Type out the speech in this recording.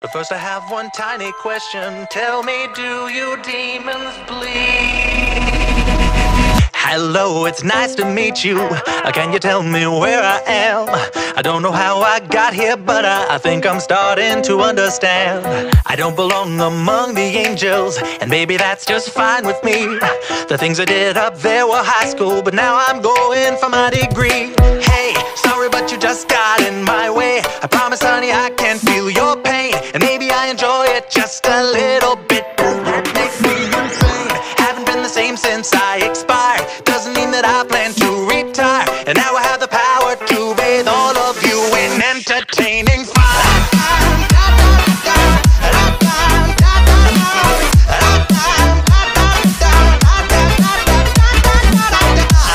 But first I have one tiny question. Tell me, do you demons bleed? Hello, it's nice to meet you. Uh, Can you tell me where I am? I don't know how I got here, but I, I think I'm starting to understand. I don't belong among the angels, and maybe that's just fine with me. The things I did up there were high school, but now I'm going for my degree. Hey, sorry, but you just got in my way. I promise, honey, I and maybe I enjoy it just a little bit. Does that make me insane? Haven't been the same since I expired. Doesn't mean that I plan to retire. And now I have the power to bathe all of you in entertaining fire.